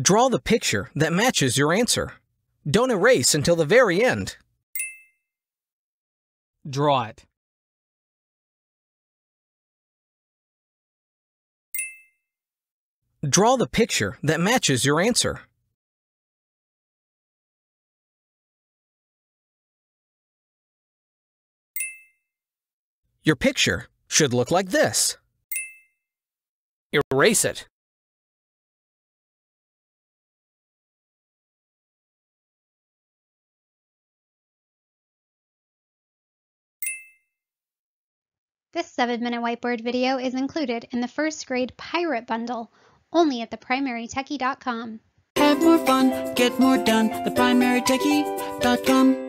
Draw the picture that matches your answer. Don't erase until the very end. Draw it. Draw the picture that matches your answer. Your picture should look like this. Erase it. This 7-minute whiteboard video is included in the first grade Pirate Bundle, only at theprimarytechie.com. Have more fun, get more done. ThePrimaryTechie.com.